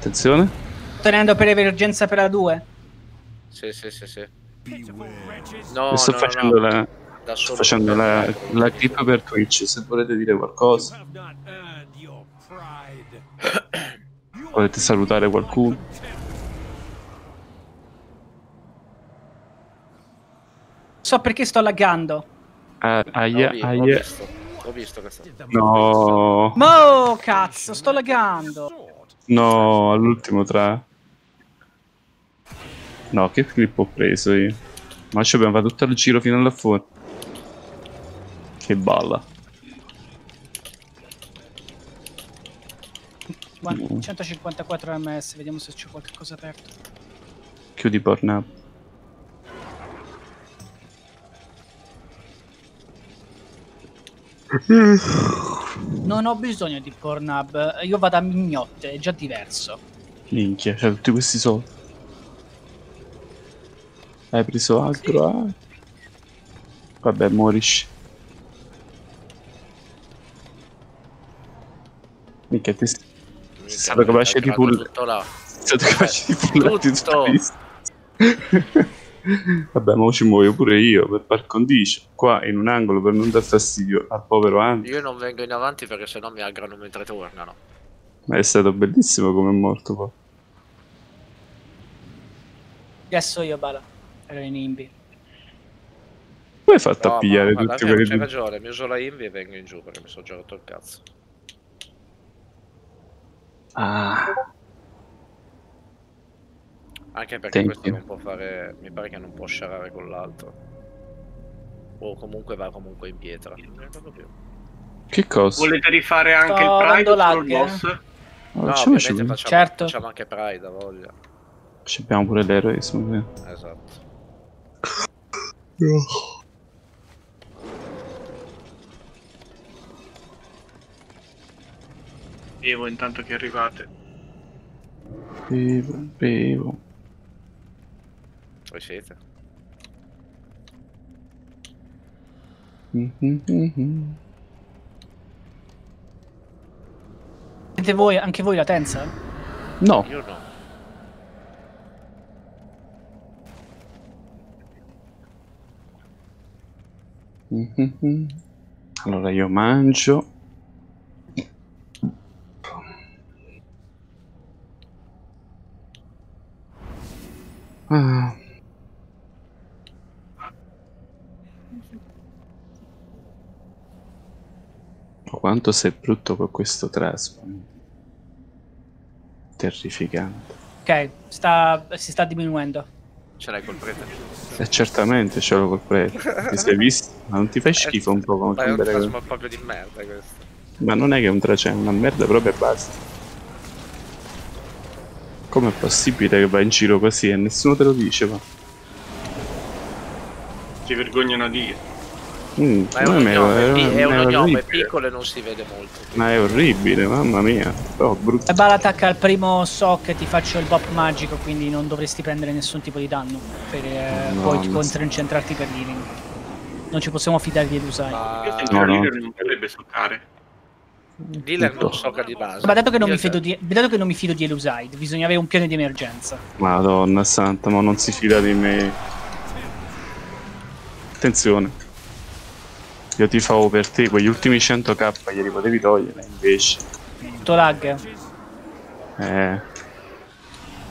Attenzione. Tenendo per emergenza per la 2. Sì, sì, sì, sì. No, sto no, facendo no. la, Da sto facendo la, la clip per Twitch. Se volete dire qualcosa, volete salutare qualcuno. So perché sto laggando. Ah, Ho, aia, vi- ho aia. visto, ho visto questa. No, Mo cazzo, sto laggando. No, all'ultimo tra. No, che clip ho preso io? Ma ci abbiamo fatto tutto il giro fino alla fuori. Che balla. Guarda, 154 ms, vediamo se c'è qualche cosa aperto. Chiudi Pornhub. Non ho bisogno di Pornhub, io vado a mignotte, è già diverso. Minchia, c'ha tutti questi soldi. Hai preso altro? ah? Vabbè, morisci. Minchia, ti sei stato capace di pull- Tutto là. stato capace di pullarti Tutto. vista. Vabbè, ma ci muoio pure io per par condicio. Qua in un angolo per non dar fastidio al povero Andy. Io non vengo in avanti perché sennò mi aggrano mentre tornano. Ma è stato bellissimo come è morto poi. Adesso io, Bala. Ero in Imbi. Come hai fatto No, a pigliare ma tutti quelli c'hai di... ragione, mi uso la Invi e vengo in giù perché mi sono già rotto il cazzo. Ah, Anche perché Thank questo you. non può fare. Mi pare che non può sciarare con l'altro. O comunque va comunque in pietra. Non mi ricordo più. che cosa? Volete rifare anche Sto il Pride o il eh. boss? Ma No, facciamo, Certo. facciamo anche Pride, a voglia. Ci abbiamo pure l'eroismo. eh. Esatto. Bevo intanto che arrivate. Bevo, bevo. Voi siete? Mhm. Siete voi, anche voi la tenza? No, Io no. Mhm. Allora io mangio. Ah. Quanto sei brutto con questo traspo. Terrificante. Ok, sta, si sta diminuendo. Ce l'hai col prete? E certamente ce l'ho col prete. Ti sei visto? Ma non ti fai schifo un po' come Ma è un trasmo proprio di merda questo. Ma non è che è un trace, è una merda proprio e basta. Com'è possibile che vai in giro così e nessuno te lo dice? Ma, Si vergognano a dire. Mm, Ma è un gnome, è- gnome piccolo e non si vede molto. Ma è orribile, mamma mia. Oh, brutto. E Bala attacca al primo sock e ti faccio il bop magico, quindi non dovresti prendere nessun tipo di danno. Per eh, No, poi concentrarti per l'healing. Non ci possiamo fidare di Elusai. Ma Io sento no, no. non potrebbe soccare. dealer non socca di base. Ma dato che, non mi fido di, dato che non mi fido di Elusaid, bisogna avere un piano di emergenza. Madonna santa, ma non si fida di me. Attenzione. Io ti favo per te, quegli ultimi 100k glieli potevi togliere, invece. Tutto lag. Eh,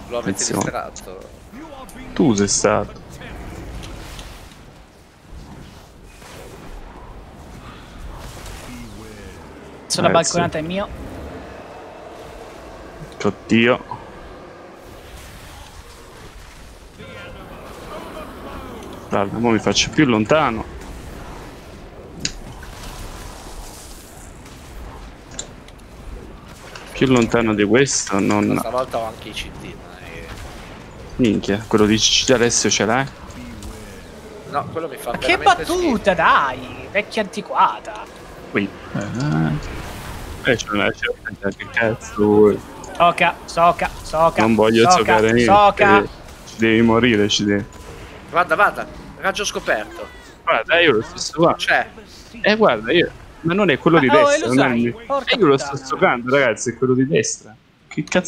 Lo avete distratto. tu sei stato. Sulla Eh, balconata è mio. Oddio. Guarda, ora mi faccio più lontano. Più lontano di questo, non... Stavolta ho anche i CD. ma è- Minchia, quello di Ciccia Alessio ce l'hai? No, quello mi fa Ma che veramente schifo. battuta, dai! Vecchia antiquata. Qui. Eh, c'è una certa che cazzo vuoi? Soca, soca, soca. Non voglio soca, giocare niente. Soca. Ci devi morire, ci devi. Vada, vada. Raggio scoperto. Guarda, io lo stesso qua. C'è. Eh, guarda, io... Ma non è quello di Ma- oh, destra, e lo non è sai, Eh, io lo sto giocando, ragazzi, è quello di destra. Che cazzo